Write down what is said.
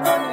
oh